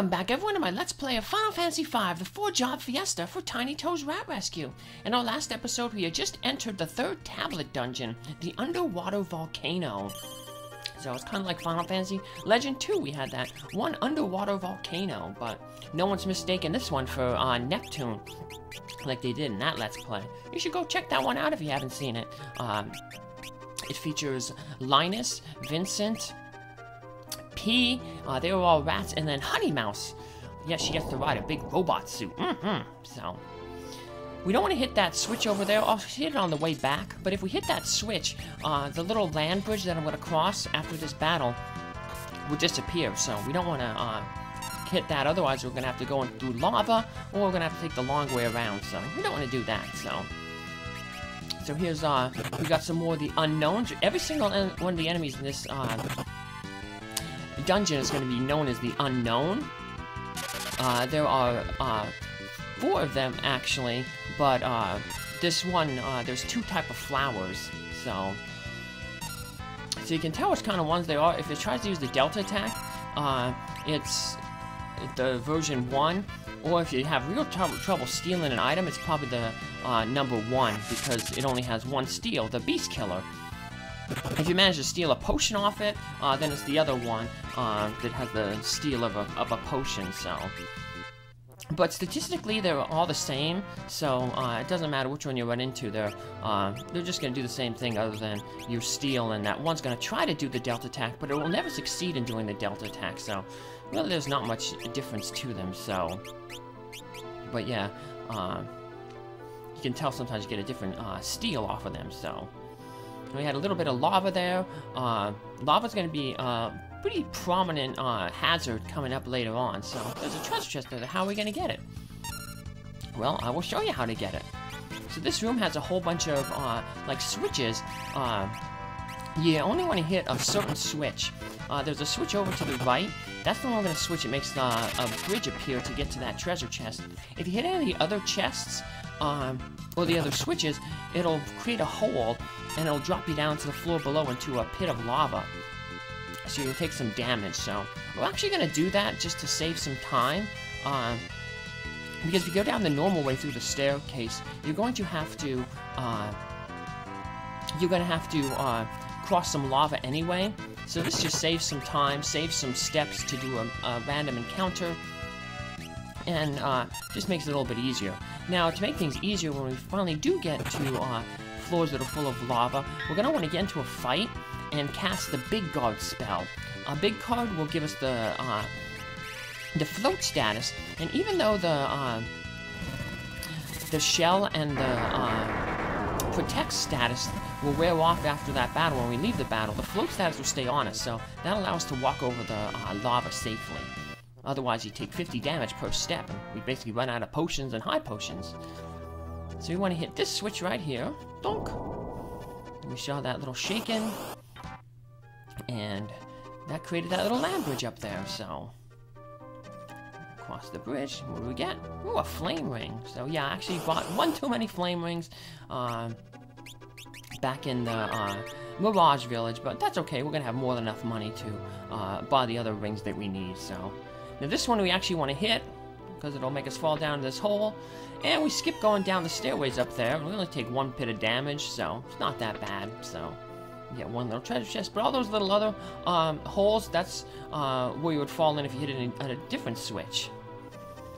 Welcome back everyone to my Let's Play of Final Fantasy V, the 4-job fiesta for Tiny Toes Rat Rescue. In our last episode, we had just entered the third tablet dungeon, the Underwater Volcano. So it's kind of like Final Fantasy Legend 2, we had that one underwater volcano, but no one's mistaken this one for uh, Neptune, like they did in that Let's Play. You should go check that one out if you haven't seen it. Um, it features Linus, Vincent, P, uh, they were all rats, and then Honey Mouse. Yes, she gets to ride a big robot suit. Mm-hmm. So, we don't want to hit that switch over there. I'll hit it on the way back. But if we hit that switch, uh, the little land bridge that I'm going to cross after this battle will disappear. So we don't want to uh, hit that. Otherwise, we're going to have to go through lava, or we're going to have to take the long way around. So we don't want to do that. So. So here's, uh, we got some more of the unknowns. Every single one of the enemies in this, uh, dungeon is going to be known as the Unknown. Uh, there are uh, four of them, actually, but uh, this one, uh, there's two type of flowers, so... So you can tell which kind of ones they are. If it tries to use the Delta attack, uh, it's the version 1, or if you have real trouble, trouble stealing an item, it's probably the uh, number 1, because it only has one steal, the Beast Killer. If you manage to steal a potion off it, uh, then it's the other one uh, that has the steal of a, of a potion, so... But statistically, they're all the same, so uh, it doesn't matter which one you run into. They're uh, they're just going to do the same thing other than you steal, and that one's going to try to do the delta attack, but it will never succeed in doing the delta attack, so really there's not much difference to them, so... But yeah, uh, you can tell sometimes you get a different uh, steal off of them, so... We had a little bit of lava there. Uh, lava's going to be a uh, pretty prominent uh, hazard coming up later on. So there's a treasure chest there. How are we going to get it? Well, I will show you how to get it. So this room has a whole bunch of uh, like switches. Uh, you only want to hit a certain switch. Uh, there's a switch over to the right. That's the one we're going to switch. It makes a bridge appear to get to that treasure chest. If you hit any of the other chests, um, or the other switches, it'll create a hole and it'll drop you down to the floor below into a pit of lava. So you'll take some damage, so we're actually going to do that just to save some time. Uh, because if you go down the normal way through the staircase, you're going to have to, uh, you're going to have to, uh, cross some lava anyway. So this just saves some time, saves some steps to do a, a random encounter, and, uh, just makes it a little bit easier. Now, to make things easier, when we finally do get to, uh, floors that are full of lava, we're going to want to get into a fight and cast the Big Guard spell. A Big Guard will give us the, uh, the float status, and even though the, uh, the shell and the, uh, protect status will wear off after that battle when we leave the battle, the float status will stay on us, so that'll allow us to walk over the uh, lava safely. Otherwise, you take 50 damage per step, we basically run out of potions and high potions. So we want to hit this switch right here. Donk. We saw that little shaking. And that created that little land bridge up there, so... Across the bridge, what do we get? Ooh, a flame ring. So yeah, I actually bought one too many flame rings uh, back in the uh, Mirage Village, but that's okay. We're going to have more than enough money to uh, buy the other rings that we need, so... Now this one we actually want to hit, because it'll make us fall down this hole. And we skip going down the stairways up there. We only take one pit of damage, so it's not that bad. So, get one little treasure chest. But all those little other um, holes, that's uh, where you would fall in if you hit it at a different switch.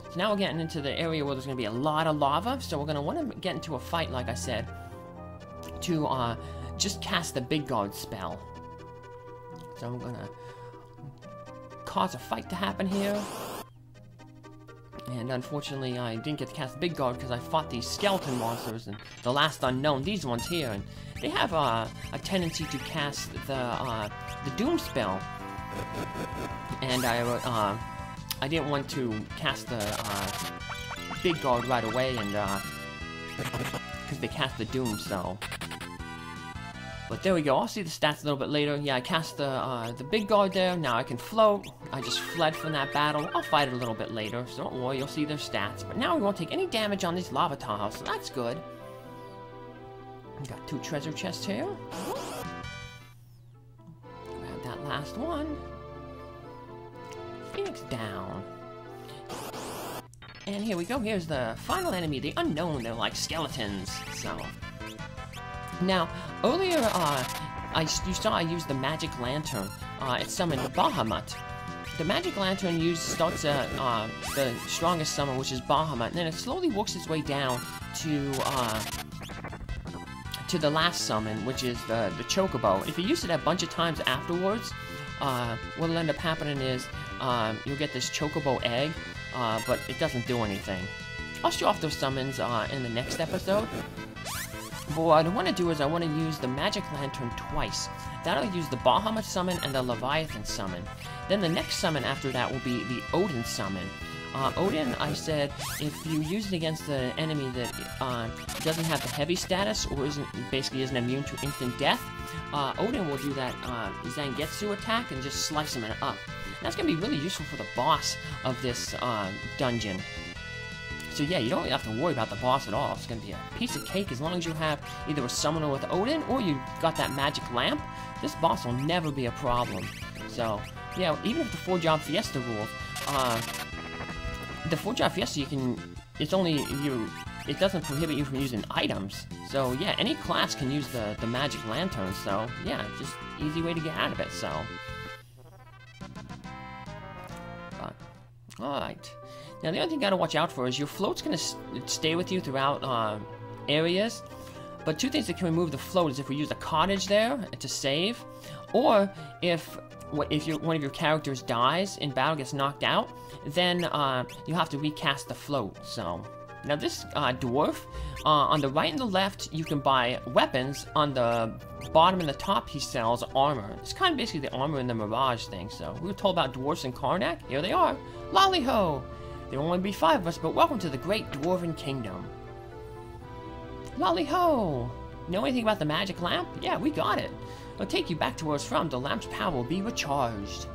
So now we're getting into the area where there's going to be a lot of lava. So we're going to want to get into a fight, like I said, to uh, just cast the Big Guard spell. So I'm going to cause a fight to happen here. And unfortunately, I didn't get to cast Big Guard because I fought these skeleton monsters and the last unknown, these ones here, and they have uh, a tendency to cast the uh, the Doom spell. And I uh, I didn't want to cast the uh, Big Guard right away, and because uh, they cast the Doom, so but there we go, I'll see the stats a little bit later. Yeah, I cast the, uh, the big guard there, now I can float. I just fled from that battle. I'll fight it a little bit later, so don't worry, you'll see their stats. But now we won't take any damage on these lava tiles, so that's good. We got two treasure chests here. Grab that last one. Phoenix down. And here we go. Here's the final enemy, the unknown. They're like skeletons. So now earlier, uh, I you saw I used the magic lantern. Uh, it summoned Bahamut. The magic lantern used starts at uh, the strongest summon, which is Bahamut, and then it slowly works its way down to uh, to the last summon, which is the the Chocobo. If you use it a bunch of times afterwards, uh, what'll end up happening is um, you'll get this Chocobo egg, uh, but it doesn't do anything. I'll show off those summons uh, in the next episode. But what I want to do is I want to use the Magic Lantern twice. That'll use the Bahamut summon and the Leviathan summon. Then the next summon after that will be the Odin summon. Uh, Odin, I said, if you use it against the enemy that uh, doesn't have the heavy status or isn't basically isn't immune to instant death, uh, Odin will do that uh, Zangetsu attack and just slice him up. That's going to be really useful for the boss of this uh, dungeon. So yeah, you don't have to worry about the boss at all. It's going to be a piece of cake as long as you have either a summoner with Odin or you got that magic lamp. This boss will never be a problem. So, yeah, even if the 4-job Fiesta rules, uh, the 4-job Fiesta, you can, it's only, you, it doesn't prohibit you from using items. So, yeah, any class can use the, the magic lantern, so, yeah, just easy way to get out of it, so. Alright. Now, the other thing you gotta watch out for is your float's gonna stay with you throughout uh, areas. But two things that can remove the float is if we use a cottage there to save, or if if one of your characters dies in battle, gets knocked out, then uh, you have to recast the float. So, now this uh, dwarf, uh, on the right and the left, you can buy weapons. On the bottom and the top, he sells armor. It's kind of basically the armor in the Mirage thing. So, we were told about dwarfs in Karnak. Here they are. Lolly-ho! There will only be five of us, but welcome to the great Dwarven Kingdom. Lolly-ho! Know anything about the magic lamp? Yeah, we got it. It'll take you back to where it's from. The lamp's power will be recharged.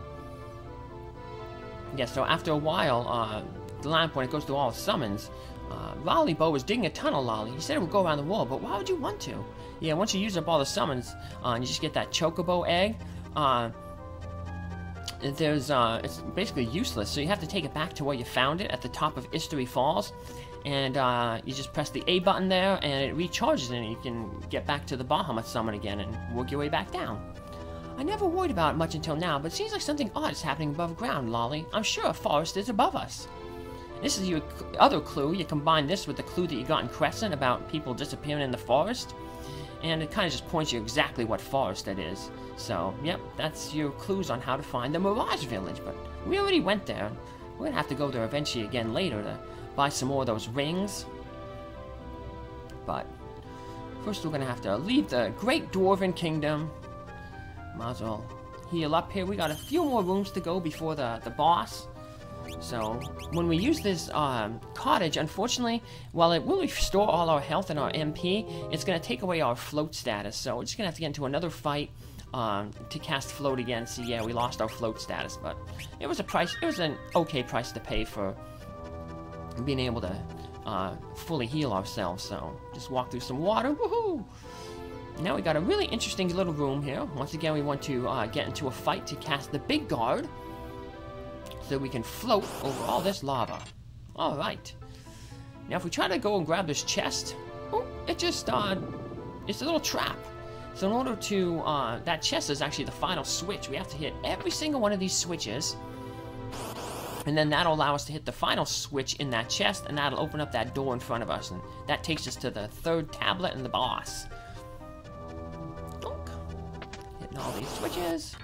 Yeah, so after a while, uh, the lamp, when it goes through all summons, uh, Lollybo was digging a tunnel, Lolly. He said it would go around the wall, but why would you want to? Yeah, once you use up all the summons, uh, and you just get that Chocobo egg, uh, there's, uh, it's basically useless, so you have to take it back to where you found it at the top of Istory Falls, and, uh, you just press the A button there, and it recharges, and you can get back to the Bahamut summon again and work your way back down. I never worried about it much until now, but it seems like something odd is happening above ground, Lolly. I'm sure a forest is above us. This is your other clue. You combine this with the clue that you got in Crescent about people disappearing in the forest. And it kind of just points you exactly what forest is. So, yep, that's your clues on how to find the Mirage Village. But we already went there. We're to have to go there eventually again later to buy some more of those rings. But first we're to have to leave the Great Dwarven Kingdom. Might as well heal up here. We got a few more rooms to go before the, the boss. So, when we use this um, cottage, unfortunately, while it will restore all our health and our MP, it's going to take away our float status. So, we're just going to have to get into another fight um, to cast float again. So, yeah, we lost our float status, but it was a price, it was an okay price to pay for being able to uh, fully heal ourselves. So, just walk through some water. Woohoo! Now we got a really interesting little room here. Once again, we want to uh, get into a fight to cast the big guard so we can float over all this lava. Alright. Now if we try to go and grab this chest, oh, it just, uh, it's a little trap. So in order to, uh, that chest is actually the final switch. We have to hit every single one of these switches. And then that'll allow us to hit the final switch in that chest, and that'll open up that door in front of us. And that takes us to the third tablet and the boss. Hitting all these switches.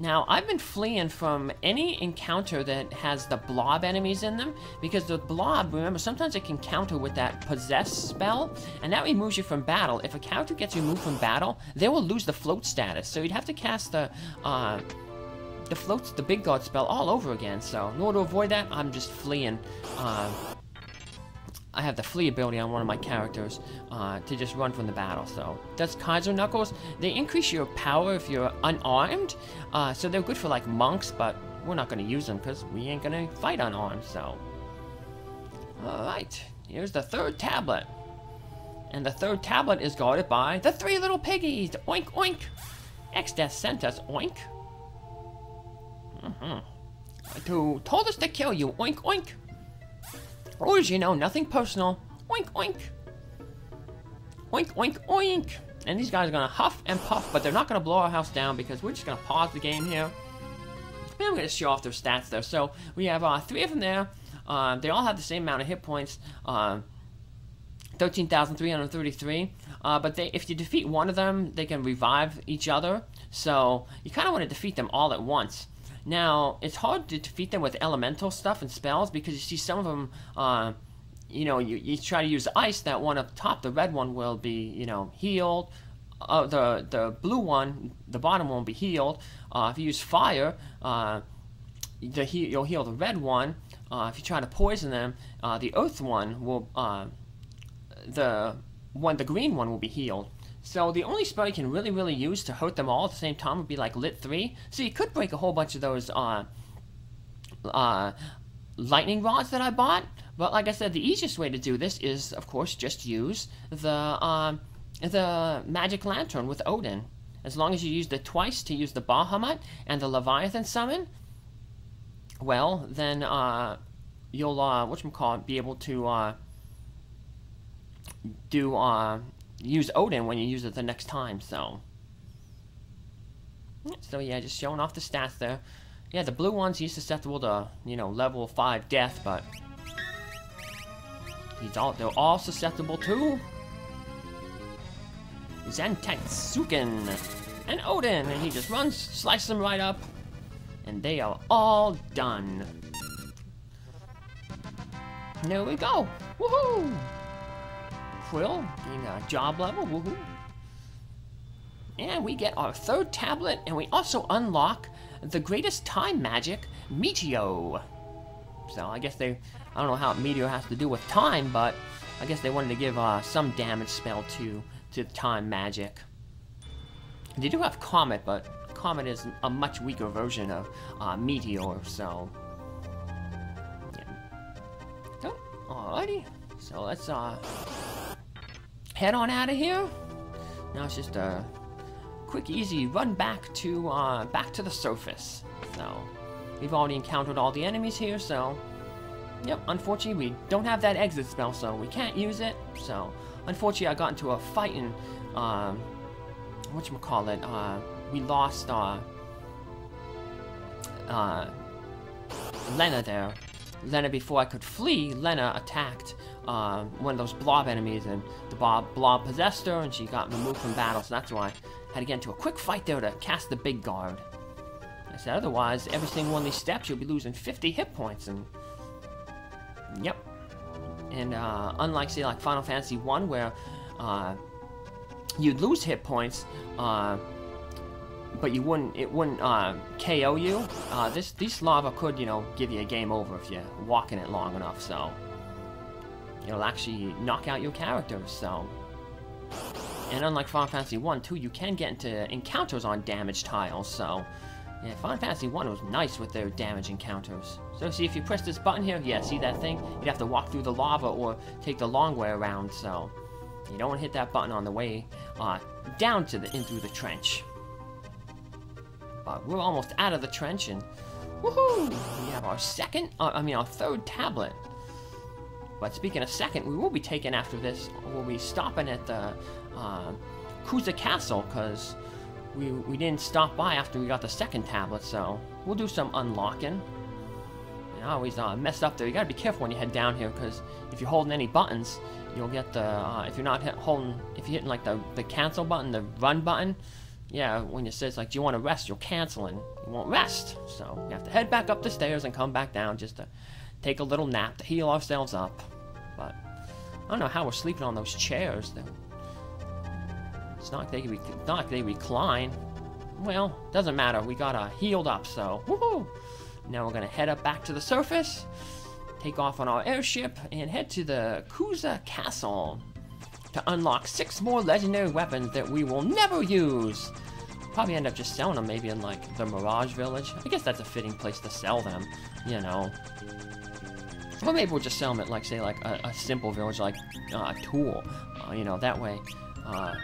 Now, I've been fleeing from any encounter that has the blob enemies in them, because the blob, remember, sometimes it can counter with that possess spell, and that removes you from battle. If a character gets removed from battle, they will lose the float status, so you'd have to cast the, uh, the floats, the big guard spell all over again, so in order to avoid that, I'm just fleeing, uh, I have the flee ability on one of my characters uh, to just run from the battle. So does Kaiser Knuckles. They increase your power if you're unarmed. Uh, so they're good for like monks, but we're not going to use them because we ain't going to fight unarmed. So, all right, here's the third tablet. And the third tablet is guarded by the three little piggies. Oink, oink. Exdeath sent us, oink. Mm-hmm. To told us to kill you, oink, oink. Or, you know, nothing personal. Oink, oink. Oink, oink, oink. And these guys are gonna huff and puff, but they're not gonna blow our house down because we're just gonna pause the game here. And I'm gonna show off their stats there. So we have uh, three of them there. Uh, they all have the same amount of hit points. Uh, 13,333. Uh, but they, if you defeat one of them, they can revive each other. So you kind of want to defeat them all at once. Now, it's hard to defeat them with elemental stuff and spells because you see some of them, uh, you know, you, you try to use ice, that one up top, the red one will be, you know, healed. Uh, the, the blue one, the bottom will be healed. Uh, if you use fire, uh, the he you'll heal the red one. Uh, if you try to poison them, uh, the earth one will, the one, the green one will be healed. So the only spell you can really, really use to hurt them all at the same time would be like Lit 3. So you could break a whole bunch of those uh, uh, lightning rods that I bought. But like I said, the easiest way to do this is, of course, just use the, uh, the magic lantern with Odin. As long as you use it twice to use the Bahamut and the Leviathan summon, well, then uh, you'll, uh, whatchamacallit, be able to uh, do uh, use Odin when you use it the next time, so. So yeah, just showing off the stats there. Yeah, the blue ones, he's susceptible to, you know, level 5 death, but... He's all, they're all susceptible to... Zantetsuken and Odin, and he just runs, slices them right up, and they are all done. There we go. Woohoo! Krile, getting a job level, woohoo. And we get our third tablet, and we also unlock the greatest time magic, Meteo. So I guess they, I don't know how Meteor has to do with time, but I guess they wanted to give uh, some damage spell to, to time magic. They do have Comet, but Comet is a much weaker version of uh, Meteor, so... Yeah. Oh, alrighty. So let's, uh head on out of here. Now it's just a quick, easy run back to uh, back to the surface. So we've already encountered all the enemies here. So yep, unfortunately we don't have that exit spell, so we can't use it. So unfortunately I got into a fight and um, what you call it? Uh, we lost uh, uh, Lenna there. Lenna, before I could flee, Lenna attacked uh, one of those blob enemies, and the blob, blob possessed her, and she got removed from battle, so that's why I had to get into a quick fight there to cast the big guard. I said, otherwise, every single one of these steps, you'll be losing 50 hit points, and... Yep. And, uh, unlike, say, like Final Fantasy 1, where, uh, you'd lose hit points, uh, but you wouldn't, it wouldn't, uh, KO you, uh, this, lava could, you know, give you a game over if you're walking it long enough, so it'll actually knock out your characters, so... And unlike Final Fantasy 1, too, you can get into encounters on damage tiles, so... Yeah, Final Fantasy 1 was nice with their damage encounters. So see, if you press this button here, yeah, see that thing? You'd have to walk through the lava or take the long way around, so... You don't want to hit that button on the way uh, down to the in through the trench. But we're almost out of the trench, and woohoo! We have our second, uh, I mean our third tablet. But speaking of second, we will be taking after this. We'll be stopping at the uh, Kuza Castle because we, we didn't stop by after we got the second tablet, so we'll do some unlocking. I always uh, mess up there. You gotta be careful when you head down here because if you're holding any buttons, you'll get the. Uh, if you're not holding, if you're hitting like the the cancel button, the run button, yeah, when it says like, do you want to rest, you're canceling. You won't rest, so you have to head back up the stairs and come back down just to take a little nap to heal ourselves up. But I don't know how we're sleeping on those chairs. Though. It's not like they not like they recline. Well, doesn't matter. We got uh, healed up, so woohoo! Now we're gonna head up back to the surface, take off on our airship, and head to the Kuza Castle to unlock six more legendary weapons that we will never use. Probably end up just selling them maybe in like the Mirage Village. I guess that's a fitting place to sell them, you know. Or maybe we'll just sell them at, like, say, like, a, a simple village, like uh, a Tule. Uh, you know, that way uh,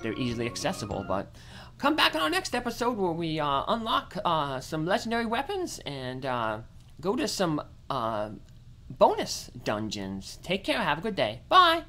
they're easily accessible. But come back on our next episode where we uh, unlock uh, some legendary weapons and uh, go to some bonus dungeons. Take care. Have a good day. Bye.